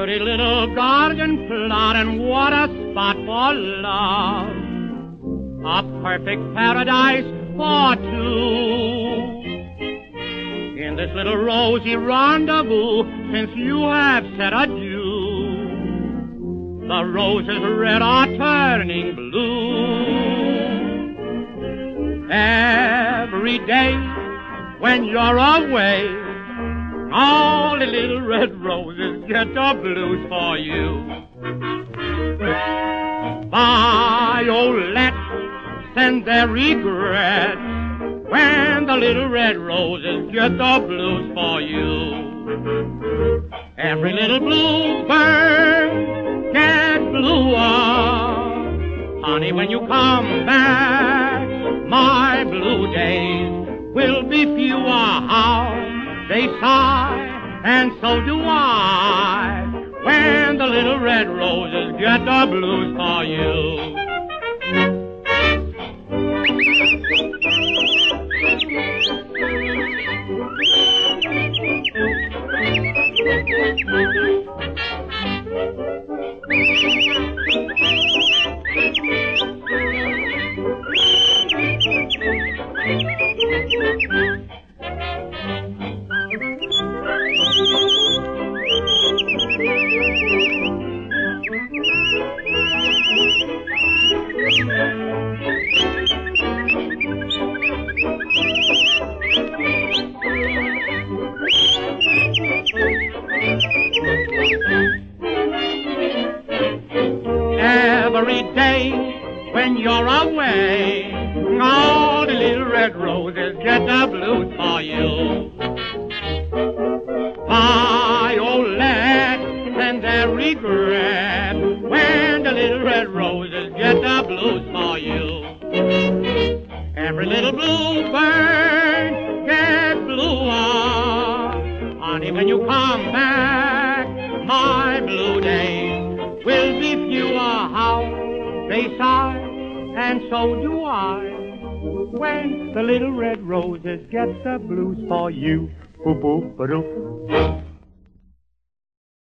Pretty little garden plot, and what a spot for love. A perfect paradise for two. In this little rosy rendezvous, since you have said adieu, the roses red are turning blue. Every day when you're away, little red roses get the blues for you. Violet send their regrets when the little red roses get the blues for you. Every little bluebird gets bluer. Honey, when you come back, my blue days will be fewer. How they sigh, and so do I. When the little red roses get the blues for you. Every day when you're away, all the little red roses get the blues for you. Violet and their regret when the little red roses get the blues for you. Every little bluebird gets bluer. Honey, when you come back, my blue days they sigh, and so do I. When the little red roses get the blues for you. Boo boo ba doo.